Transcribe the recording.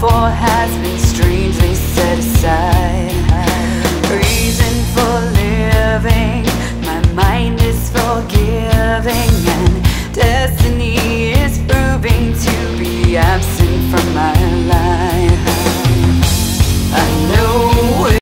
for has been strangely set aside.